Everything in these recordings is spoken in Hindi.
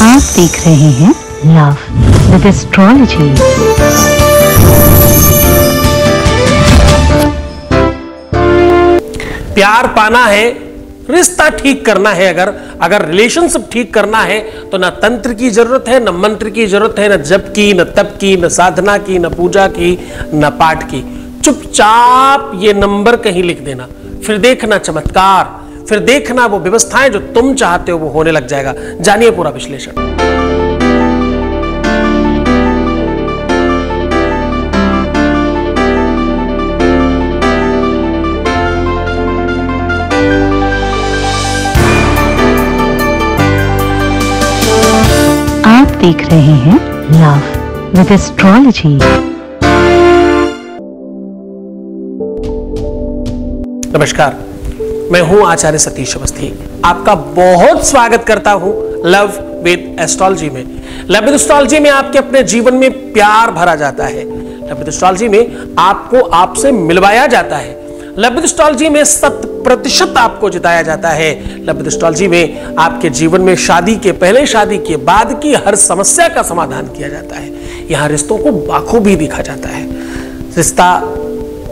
आप देख रहे हैं लव विद एस्ट्रोलॉजी प्यार पाना है, रिश्ता ठीक करना है अगर अगर रिलेशनशिप ठीक करना है तो ना तंत्र की ज़रूरत है, न मंत्र की ज़रूरत है, न जप की, न तप की, न साधना की, न पूजा की, न पाठ की। चुपचाप ये नंबर कहीं लिख देना, फिर देखना चमत्कार। फिर देखना वो व्यवस्थाएँ जो तुम चाहते हो वो होने लग जाएगा। जानिए पूरा विश्लेषण। आप देख रहे हैं लव विद एस्ट्रोलॉजी नमस्कार। मैं हूँ आचार्य सतीश अवस्थी। आपका बहुत स्वागत करता हूँ लव विद एस्ट्रोलॉजी में। लव विद एस्ट्रोलॉजी में आपके अपने जीवन में प्यार भरा जाता है। लव विद एस्ट्रोलॉजी में आपको आपसे मिलवाया जाता है। लव विद एस्ट्रोलॉजी में शत प्रतिशत आपको जिताया जाता है। लव विद एस्ट्रोलॉजी में आपके जीवन में शादी के पहले, शादी के बाद की हर समस्या का समाधान किया जाता है। यहाँ रिश्तों को बाखूबी देखा जाता है। रिश्ता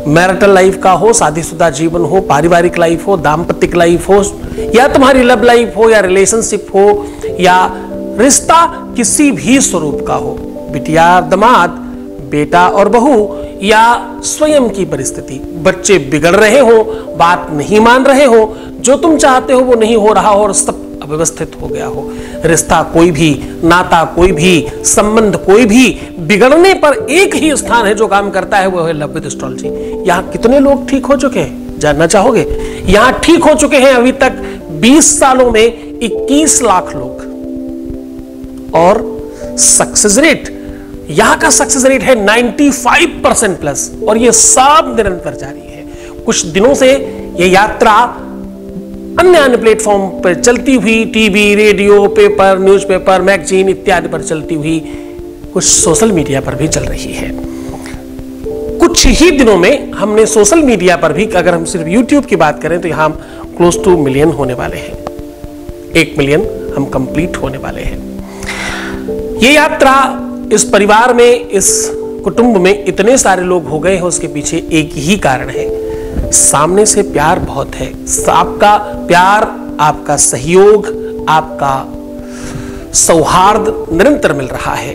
मैरिटल लाइफ का हो, शादीशुदा जीवन हो, पारिवारिक लाइफ हो दाम्पतिक लाइफ हो, या तुम्हारी लव लाइफ हो, या रिलेशनशिप हो, या रिश्ता किसी भी स्वरूप का हो, बिटिया दमाद, बेटा और बहू, या स्वयं की परिस्थिति, बच्चे बिगड़ रहे हो, बात नहीं मान रहे हो, जो तुम चाहते हो वो नहीं हो रहा हो और सब अव्यवस्थित हो गया हो। रिश्ता कोई भी, नाता कोई भी, संबंध कोई भी बिगड़ने पर एक ही स्थान है जो काम करता है, वो है लव विद एस्ट्रोलॉजी यहाँ कितने लोग ठीक हो चुके हैं? जानना चाहोगे? यहाँ ठीक हो चुके हैं अभी तक 20 सालों में 21 लाख लोग। और सक्सेस रेट यहाँ का सक्सेस रेट है 95 परसेंट प्लस और यह सब निरंतर जारी है। कुछ दिनों से यह यात्रा अन्य अन्य प्लेटफॉर्म पर चलती हुई TV, radio, paper, newspaper, magazine इत्यादि पर चलती हुई कुछ सोशल मीडिया पर भी चल रही है। कुछ ही दिनों में हमने सोशल मीडिया पर भी अगर हम सिर्फ़ यूट्यूब की बात करें तो यहाँ क्लोज टू मिलियन होने वाले हैं। एक मिलियन हम कंप्लीट होने वाले हैं। ये यात्रा इस परिवार में, इस कुटुंब में इतने सारे लोग हो गए हैं, उसके पीछे एक ही कारण है। सामने से प्यार बहुत है। आपका प्यार, आपका सहयोग, आपका सौहार्द निरंतर मिल रहा है।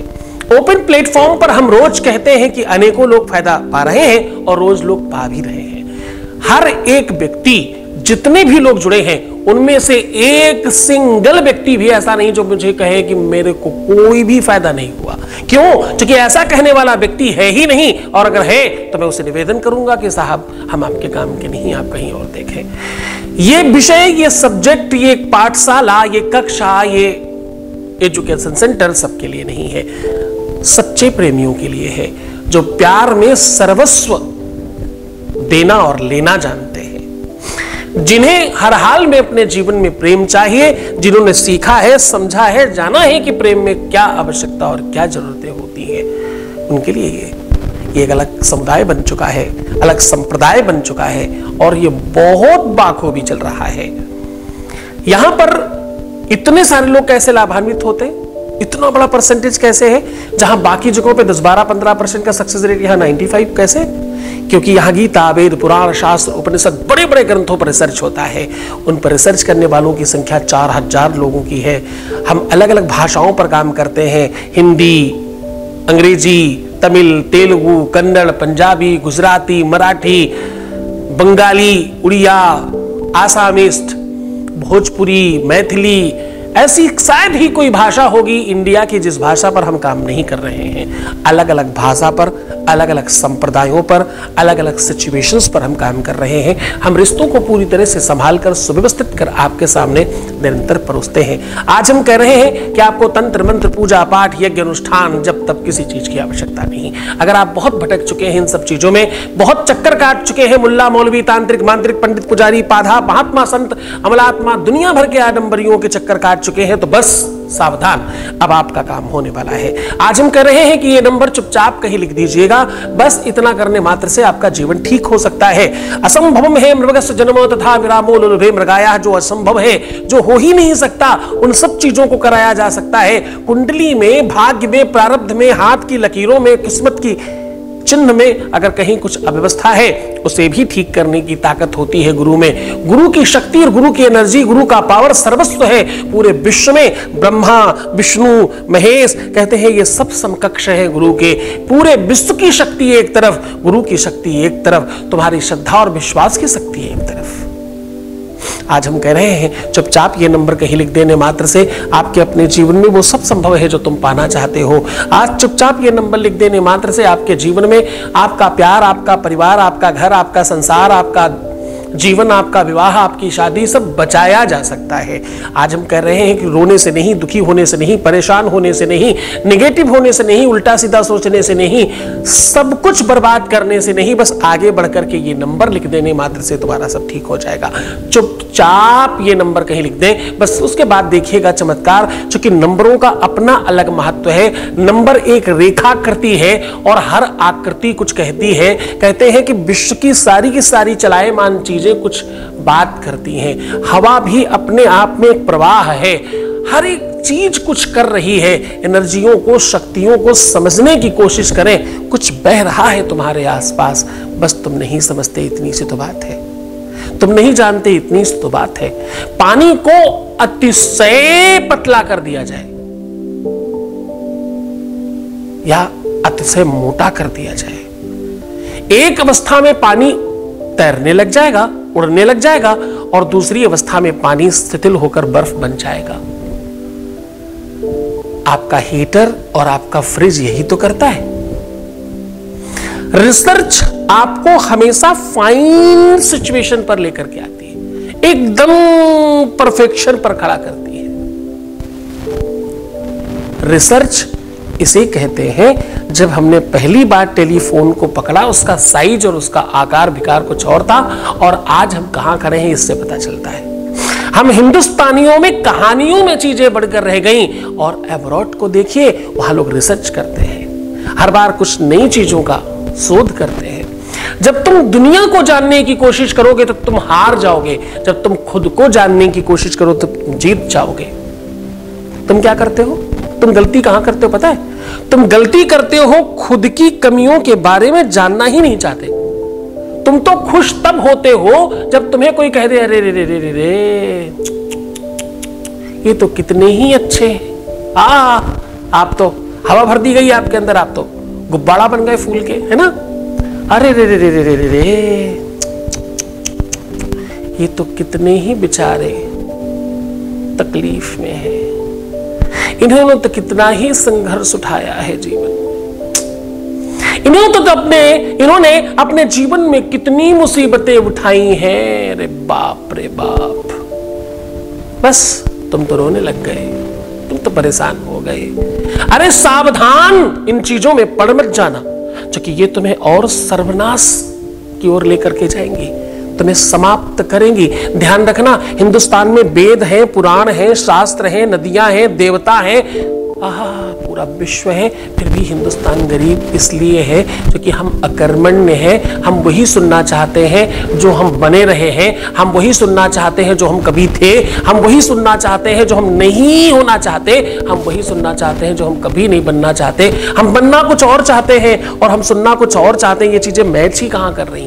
ओपन प्लेटफॉर्म पर हम रोज कहते हैं कि अनेकों लोग फ़ायदा पा रहे हैं और रोज लोग पा भी रहे हैं। हर एक व्यक्ति, जितने भी लोग जुड़े हैं उनमें से एक सिंगल व्यक्ति भी ऐसा नहीं जो मुझे कहे कि मेरे को कोई भी फ़ायदा नहीं हुआ। क्यों? क्योंकि ऐसा कहने वाला व्यक्ति है ही नहीं। और अगर है तो मैं उसे निवेदन करूँगा कि साहब, हम आपके काम के नहीं, आप कहीं और देखें। ये विषय, ये सब्जेक्ट ये पाठशाला, ये कक्षा, ये एजुकेशन सेंटर सबके लिए नहीं है। सच्चे प्रेमियों के लिए है, जो प्यार में सर्वस्व देना और लेना जानते जिन्हें हर हाल में अपने जीवन में प्रेम चाहिए, जिन्होंने सीखा है, समझा है, जाना है कि प्रेम में क्या आवश्यकता और क्या जरूरतें होती हैं। उनके लिए ये ये एक अलग समुदाय बन चुका है, अलग संप्रदाय बन चुका है, और ये बहुत बाखूबी चल रहा है। यहाँ पर इतने सारे लोग कैसे लाभान्वित होते हैं? इतना बड़ा परसेंटेज कैसे है? जहाँ बाकी जगहों पे 10 12 15 परसेंट का सक्सेस रेट यहाँ 95 कैसे? क्योंकि यहाँ गीता, वेद, पुराण, शास्त्र, उपनिषद बड़े बड़े ग्रंथों पर रिसर्च होता है। उन पर रिसर्च करने वालों की संख्या चार हज़ार लोगों की है। हम अलग अलग भाषाओं पर काम करते हैं। हिंदी, अंग्रेज़ी, तमिल, तेलुगु, कन्नड़, पंजाबी, गुजराती, मराठी, बंगाली, उड़िया, आसामिस्ट, भोजपुरी, मैथिली ऐसी शायद ही कोई भाषा होगी इंडिया की जिस भाषा पर हम काम नहीं कर रहे हैं। अलग अलग भाषा पर अलग अलग संप्रदायों पर अलग अलग सिचुएशंस पर हम काम कर रहे हैं। हम रिश्तों को पूरी तरह से संभाल कर, सुव्यवस्थित कर आपके सामने निरंतर परोसते हैं। आज हम कह रहे हैं कि आपको तंत्र मंत्र, पूजा पाठ, यज्ञ, अनुष्ठान तब किसी चीज़ की आवश्यकता नहीं। अगर आप बहुत भटक चुके हैं इन सब चीज़ों में, बहुत चक्कर काट चुके हैं मुल्ला, मौलवी, तांत्रिक, मांत्रिक, पंडित, पुजारी, पाधा, महात्मा, संत, अमलात्मा, दुनिया भर के आडंबरियों के चक्कर काट चुके हैं तो बस सावधान। अब आपका काम होने वाला है। आज हम कह रहे हैं कि ये नंबर चुपचाप कहीं लिख दीजिएगा। बस इतना करने मात्र से आपका जीवन ठीक हो सकता है। असंभव है मृगस जन्म तथा विरामो लुलभे मृगाया। जो असंभव है, जो हो ही नहीं सकता, उन सब चीज़ों को कराया जा सकता है। कुंडली में, भाग्य में, प्रारब्ध में, हाथ की लकीरों में, किस्मत की चिन्ह में अगर कहीं कुछ अव्यवस्था है, उसे भी ठीक करने की ताकत होती है गुरु में। गुरु की शक्ति और गुरु की एनर्जी, गुरु का पावर सर्वस्व है। पूरे विश्व में ब्रह्मा, विष्णु, महेश कहते हैं, ये सब समकक्ष है गुरु के। पूरे विश्व की शक्ति एक तरफ़, गुरु की शक्ति एक तरफ़। तुम्हारी श्रद्धा और विश्वास की शक्ति एक तरफ़। आज हम कह रहे हैं, चुपचाप ये नंबर कहीं लिख देने मात्र से आपके अपने जीवन में वो सब संभव है जो तुम पाना चाहते हो। आज चुपचाप ये नंबर लिख देने मात्र से आपके जीवन में आपका प्यार, आपका परिवार, आपका घर, आपका संसार, आपका जीवन आपका, विवाह आपकी, शादी सब बचाया जा सकता है। आज हम कह रहे हैं कि रोने से नहीं, दुखी होने से नहीं, परेशान होने से नहीं निगेटिव होने से नहीं उल्टा सीधा सोचने से नहीं, सब कुछ बर्बाद करने से नहीं, बस आगे बढ़कर के ये नंबर लिख देने मात्र से तुम्हारा सब ठीक हो जाएगा। चुपचाप ये नंबर कहीं लिख दें, बस उसके बाद देखिएगा चमत्कार क्योंकि नंबरों का अपना अलग महत्व है, नंबर एक रेखाकृति है और हर आकृति कुछ कहती है, कहते हैं कि विश्व की सारी की सारी चलायमान चीज़ चीज़ें कुछ बात करती हैं। हवा भी अपने आप में एक प्रवाह है। हर एक चीज़ कुछ कर रही है। एनर्जियों को, शक्तियों को समझने की कोशिश करें। कुछ बह रहा है तुम्हारे आसपास। बस तुम नहीं समझते इतनी सी तो बात है। तुम नहीं जानते इतनी सी तो बात है। पानी को अतिशय पतला कर दिया जाए। या अतिशय मोटा कर दिया जाए। एक अवस्था में पानी तैरने लग जाएगा, उड़ने लग जाएगा और दूसरी अवस्था में पानी शिथिल होकर बर्फ़ बन जाएगा। आपका हीटर और आपका फ्रिज यही तो करता है। रिसर्च आपको हमेशा फाइन सिचुएशन पर लेकर के आती है। एकदम परफेक्शन पर खड़ा करती है। रिसर्च इसे कहते हैं। जब हमने पहली बार टेलीफोन को पकड़ा, उसका साइज़ और उसका आकार विकार कुछ और था और आज हम कहाँ खड़े हैं, इससे पता चलता है। हम हिंदुस्तानियों में कहानियों में चीज़ें बढ़कर रह गई और एब्रॉड को देखिए, वहाँ लोग रिसर्च करते हैं। हर बार कुछ नई चीज़ों का शोध करते हैं। जब तुम दुनिया को जानने की कोशिश करोगे तो तुम हार जाओगे। जब तुम खुद को जानने की कोशिश करो तो जीत जाओगे। तुम क्या करते हो? तुम गलती कहाँ करते हो पता है? तुम गलती करते हो खुद की कमियों के बारे में जानना ही नहीं चाहते। तुम तो खुश तब होते हो जब तुम्हें कोई कह दे, अरे, रे रे रे रे रे। ये तो कितने ही अच्छे आ, आप तो हवा भर दी गई आपके अंदर, आप तो। गुब्बारा बन गए फूल के, है ना? अरे, रे रे रे रे रे रे रे। ये तो कितने ही बेचारे तकलीफ़ में है। इन्होंने तो कितना ही संघर्ष उठाया है जीवन। इन्होंने तो अपने, इन्होंने अपने जीवन में कितनी मुसीबतें उठाई हैं। रे बाप रे बाप। बस, तुम तो रोने लग गए। तुम तो परेशान हो गए। अरे सावधान इन चीज़ों में पड़ मत जाना क्योंकि ये तुम्हें और सर्वनाश की ओर लेकर के जाएँगी। तुम्हें समाप्त करेंगी। ध्यान रखना, हिंदुस्तान में वेद है, पुराण है, शास्त्र है, नदियाँ हैं, देवता है। आहा, पूरा विश्व है, फिर भी हिंदुस्तान गरीब इसलिए है, क्योंकि हम अकर्मण्य हैं, हम वही सुनना चाहते हैं जो हम बने रहे हैं, हम वही सुनना चाहते हैं जो हम कभी थे, हम वही सुनना चाहते हैं जो हम नहीं होना चाहते, हम वही सुनना चाहते हैं जो हम कभी नहीं बनना चाहते। हम बनना कुछ और चाहते हैं, और हम सुनना कुछ और चाहते हैं, ये चीज़ें मैच ही कहाँ कर रही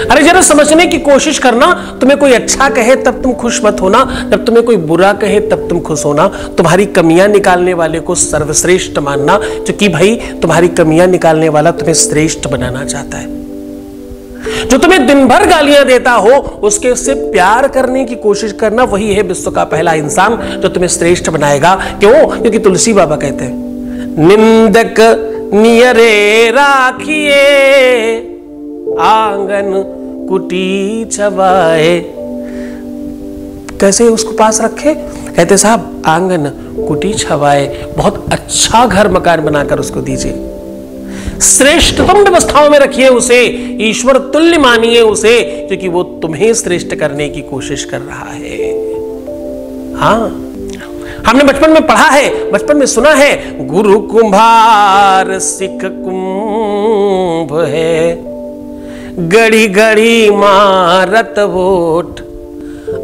अरे जरा समझने की कोशिश करना, तुम्हें कोई अच्छा कहे तब तुम खुश मत होना, जब तुम्हें कोई बुरा कहे तब तुम खुश होना। तुम्हारी कमियाँ निकालने वाले को सर्वश्रेष्ठ मानना क्योंकि भाई तुम्हारी कमियाँ निकालने वाला तुम्हें श्रेष्ठ बनाना चाहता है। जो तुम्हें दिन भर गालियाँ देता हो, उसके से प्यार करने की कोशिश करना, वही है विश्व का पहला इंसान जो तुम्हें श्रेष्ठ बनाएगा। क्यों? क्योंकि तुलसी बाबा कहते हैं, निंदक नियरे राखिए आँगन कुटी छवाए। कैसे उसको पास रखे? कहते, साहब, आँगन कुटी छवाए। बहुत अच्छा घर मकान बनाकर उसको दीजिए। श्रेष्ठतम व्यवस्थाओं में रखिए उसे। ईश्वर तुल्य मानिए उसे, क्योंकि वो तुम्हें श्रेष्ठ करने की कोशिश कर रहा है। हाँ हमने बचपन में पढ़ा है, बचपन में सुना है, गुरु कुंभार सिख कुंभ है। गड़ी गड़ी मारत वोट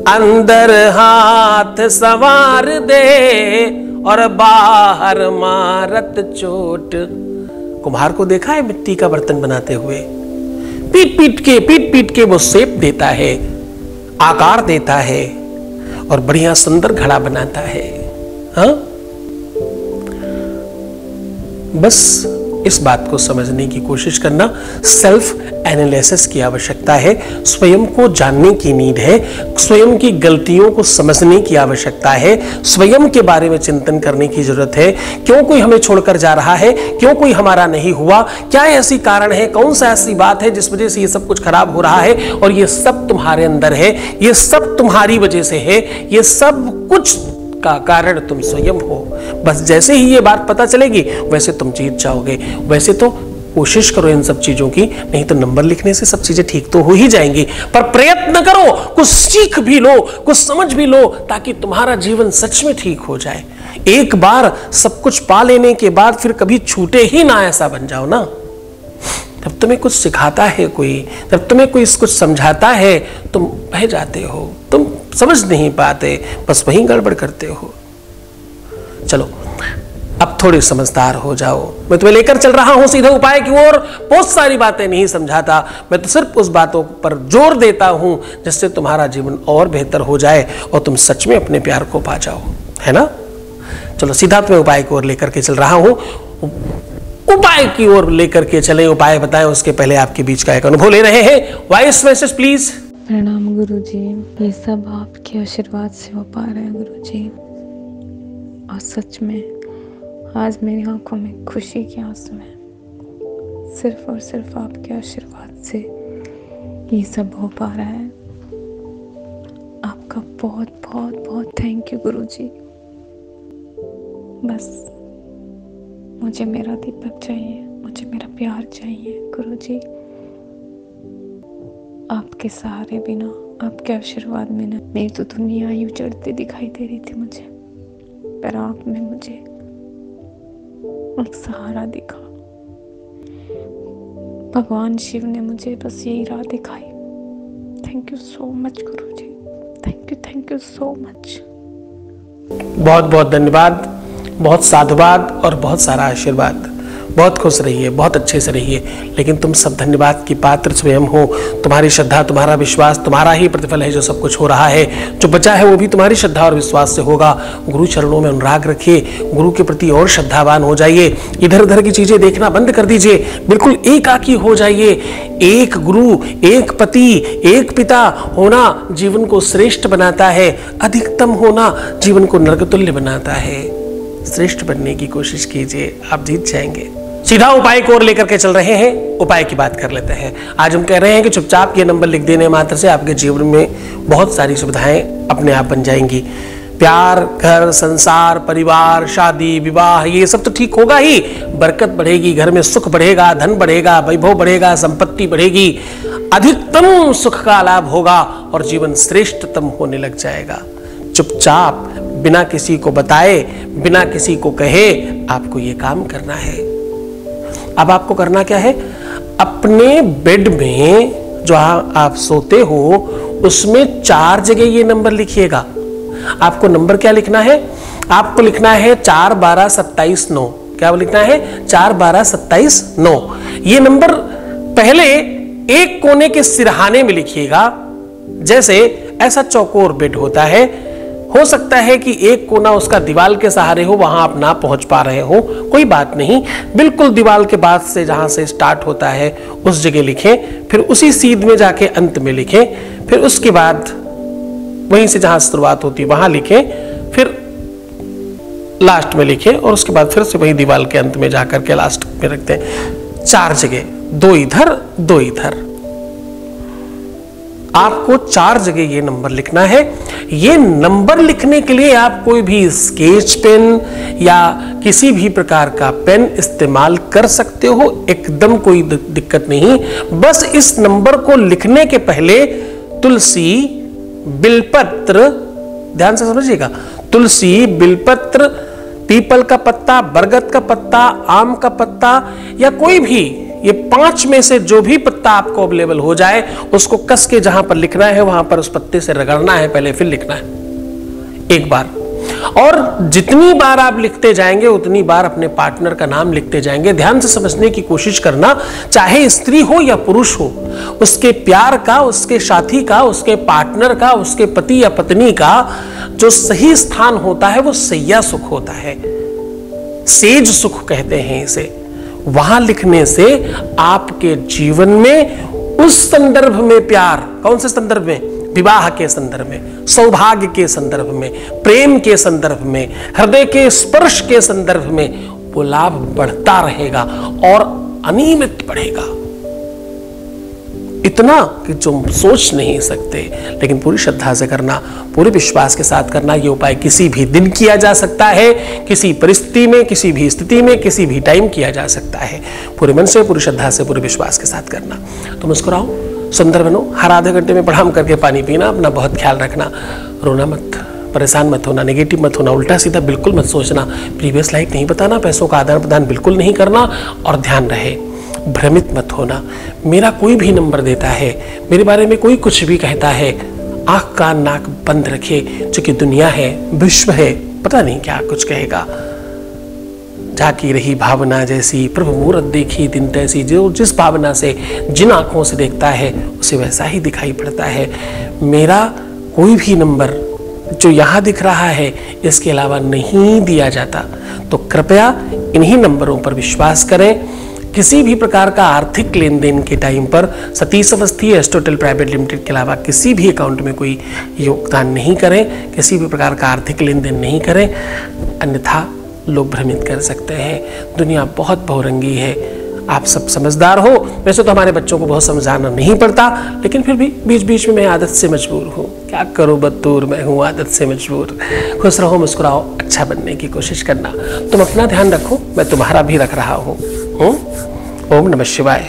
अंदर हाथ सवार दे और बाहर मारत चोट। कुम्हार को देखा है मिट्टी का बर्तन बनाते हुए। पीट पीट के पीट पीट के वो सेप देता है, आकार देता है और बढ़िया सुंदर घड़ा बनाता है। हाँ? बस इस बात को समझने की कोशिश करना। सेल्फ एनालिसिस की आवश्यकता है। स्वयं को जानने की नीड है। स्वयं की गलतियों को समझने की आवश्यकता है। स्वयं के बारे में चिंतन करने की ज़रूरत है। क्यों कोई हमें छोड़कर जा रहा है? क्यों कोई हमारा नहीं हुआ? क्या ऐसी कारण है? कौन सा ऐसी बात है जिस वजह से ये सब कुछ खराब हो रहा है और ये सब तुम्हारे अंदर है? ये सब तुम्हारी वजह से है। ये सब कुछ का कारण तुम स्वयं हो। बस जैसे ही ये बात पता चलेगी, वैसे तुम जीत जाओगे। वैसे तो कोशिश करो इन सब चीज़ों की, नहीं तो नंबर लिखने से सब चीज़ें ठीक तो हो ही जाएँगी। पर प्रयत्न करो, कुछ सीख भी लो, कुछ समझ भी लो, ताकि तुम्हारा जीवन सच में ठीक हो जाए। एक बार सब कुछ पा लेने के बाद फिर कभी छूटे ही ना ऐसा बन जाओ ना। जब तुम्हें कुछ सिखाता है कोई, जब तुम्हें कोई कुछ समझाता है, तुम बह जाते हो, तुम समझ नहीं पाते, बस वहीं गड़बड़ करते हो। चलो, अब थोड़े समझदार हो जाओ। मैं तुम्हें लेकर चल रहा हूँ सीधे उपाय की ओर। बहुत सारी बातें नहीं समझाता। मैं तो सिर्फ़ उस बातों पर ज़ोर देता हूँ जिससे तुम्हारा जीवन और बेहतर हो जाए और तुम सच में अपने प्यार को पा जाओ। है ना? चलो, सीधा तुम्हें उपाय की ओर लेकर के चल रहा हूँ। उपाय की ओर लेकर के चले। उपाय बताएँ, उसके पहले आपके बीच का एक अनुभव ले रहे हैं। वॉइस मैसेज प्लीज़ प्रणाम गुरु जी ये सब आपके आशीर्वाद से हो पा रहे हैं गुरु जी और सच में, आज मेरी आँखों में खुशी के आँसू हैं। सिर्फ़ और सिर्फ़ आपके आशीर्वाद से ये सब हो पा रहा है। आपका बहुत बहुत बहुत थैंक यू गुरु जी बस, मुझे मेरा दीपक चाहिए, मुझे मेरा प्यार चाहिए गुरु जी आपके सहारे बिना, आपके आशीर्वाद में ना मेरी तो दुनिया यूँ चढ़ती दिखाई दे रही थी मुझे, पर आपने मुझे एक सहारा दिखा। भगवान शिव ने मुझे बस यही राह दिखाई। Thank you so much guru ji thank you thank you so much बहुत बहुत धन्यवाद, बहुत साधुवाद और बहुत सारा आशीर्वाद। बहुत खुश रहिए, बहुत अच्छे से रहिए। लेकिन तुम सब धन्यवाद की पात्र स्वयं हो। तुम्हारी श्रद्धा, तुम्हारा विश्वास, तुम्हारा ही प्रतिफल है जो सब कुछ हो रहा है। जो बचा है वो भी तुम्हारी श्रद्धा और विश्वास से होगा। गुरु चरणों में अनुराग रखिए। गुरु के प्रति और श्रद्धावान हो जाइए। इधर उधर की चीज़ें देखना बंद कर दीजिए। बिल्कुल एकाकी हो जाइए। एक गुरु, एक पति, एक पिता होना जीवन को श्रेष्ठ बनाता है। अधिकतम होना जीवन को नर्कतुल्य बनाता है। श्रेष्ठ बनने की कोशिश कीजिए। आप जीत जाएँगे। सीधा उपाय को और लेकर के चल रहे हैं, उपाय की बात कर लेते हैं। आज हम कह रहे हैं कि चुपचाप ये नंबर लिख देने मात्र से आपके जीवन में बहुत सारी सुविधाएँ अपने आप बन जाएँगी। प्यार, घर, संसार, परिवार, शादी, विवाह, ये सब तो ठीक होगा ही। बरकत बढ़ेगी, घर में सुख बढ़ेगा, धन बढ़ेगा, वैभव बढ़ेगा, संपत्ति बढ़ेगी। अधिकतम सुख का लाभ होगा और जीवन श्रेष्ठतम होने लग जाएगा। चुपचाप, बिना किसी को बताए, बिना किसी को कहे, आपको ये काम करना है। अब आपको करना क्या है? अपने बेड में जो आप सोते हो, उसमें चार जगह ये नंबर लिखिएगा। आपको नंबर क्या लिखना है? आपको लिखना है चार बारह सत्ताईस नौ। क्या लिखना है? चार बारह सत्ताईस नौ। ये नंबर पहले एक कोने के सिरहाने में लिखिएगा। जैसे ऐसा चौकोर बेड होता है हो सकता है कि एक कोना उसका दीवाल के सहारे हो, वहाँ आप ना पहुँच पा रहे हो। कोई बात नहीं। बिल्कुल दीवाल के बाद से जहाँ से स्टार्ट होता है, उस जगह लिखें, फिर उसी सीध में जाके अंत में लिखें, फिर उसके बाद वहीं से जहाँ शुरुआत होती है, वहाँ लिखें, फिर लास्ट में लिखें और उसके बाद फिर से वही दीवाल के अंत में जाकर के लास्ट में रखते हैं। चार जगह, दो इधर दो इधर। आपको चार जगह ये नंबर लिखना है। ये नंबर लिखने के लिए आप कोई भी स्केच पेन या किसी भी प्रकार का पेन इस्तेमाल कर सकते हो, एकदम कोई दिक्कत नहीं। बस इस नंबर को लिखने के पहले तुलसी बिलपत्र, ध्यान से समझिएगा, तुलसी बिलपत्र, पीपल का पत्ता, बरगद का पत्ता, आम का पत्ता या कोई भी ये पाँच में से जो भी पत्ता आपको अवेलेबल हो जाए, उसको कस के जहाँ पर लिखना है, वहाँ पर उस पत्ते से रगड़ना है, पहले फिर लिखना है। एक बार। और जितनी बार आप लिखते जाएँगे, उतनी बार अपने पार्टनर का नाम लिखते जाएँगे। ध्यान से समझने की कोशिश करना, चाहे स्त्री हो या पुरुष हो, उसके प्यार का, उसके साथी का, उसके पार्टनर का, उसके पति या पत्नी का जो सही स्थान होता है, वो सैया सुख होता है। सेज सुख कहते हैं इसे। वहाँ लिखने से आपके जीवन में उस संदर्भ में प्यार, कौन से संदर्भ में? विवाह के संदर्भ में, सौभाग्य के संदर्भ में, प्रेम के संदर्भ में, हृदय के स्पर्श के संदर्भ में वो लाभ बढ़ता रहेगा और अनियमित बढ़ेगा। इतना कि जो सोच नहीं सकते। लेकिन पूरी श्रद्धा से करना, पूरे विश्वास के साथ करना, ये उपाय किसी भी दिन किया जा सकता है, किसी परिस्थिति में, किसी भी स्थिति में, किसी भी टाइम किया जा सकता है। पूरे मन से, पूरी श्रद्धा से, पूरे विश्वास के साथ करना। तो मुस्कुराओ, सुंदर बनो, हर आधे घंटे में प्रणाम करके पानी पीना, अपना बहुत ख्याल रखना। रोना मत, परेशान मत होना नेगेटिव मत होना उल्टा सीधा बिल्कुल मत सोचना। प्रीवियस लाइफ नहीं बताना, पैसों का आदान प्रदान बिल्कुल नहीं करना, और ध्यान रहे। भ्रमित मत होना। मेरा कोई भी नंबर देता है, मेरे बारे में कोई कुछ भी कहता है, आँख कान नाक बंद रखे चूँकि दुनिया है, विश्व है, पता नहीं क्या कुछ कहेगा। झाकी रही भावना जैसी, प्रभु मूर्त देखी दिन तैसी, जो जिस भावना से, जिन आँखों से देखता है, उसे वैसा ही दिखाई पड़ता है। मेरा कोई भी नंबर जो यहाँ दिख रहा है, इसके अलावा नहीं दिया जाता। तो कृपया इन्हीं नंबरों पर विश्वास करें। किसी भी प्रकार का आर्थिक लेन देन के टाइम पर सतीश अवस्थी एस्टोटेल प्राइवेट लिमिटेड के अलावा किसी भी अकाउंट में कोई योगदान नहीं करें, किसी भी प्रकार का आर्थिक लेन देन नहीं करें, अन्यथा लोग भ्रमित कर सकते हैं। दुनिया बहुत बहुरंगी है। आप सब समझदार हो। वैसे तो हमारे बच्चों को बहुत समझाना नहीं पड़ता, लेकिन फिर भी बीच बीच में मैं आदत से मजबूर हूँ। क्या करो बदतूर मैं हूँ आदत से मजबूर। खुश रहो, मुस्कुराओ अच्छा बनने की कोशिश करना। तुम अपना ध्यान रखो, मैं तुम्हारा भी रख रहा हूँ। ओम नमः शिवाय।